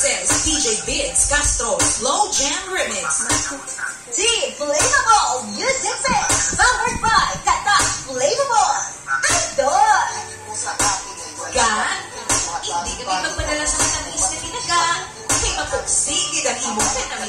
remixes, DJ Beats, Castro, Slow Jam Remix. D. you Music it. powered by Kata Flammable. adore. Ga? Hindi kami magpadala sa katamis na pinaga. Kay magpagsigid ang imo na.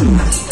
Thank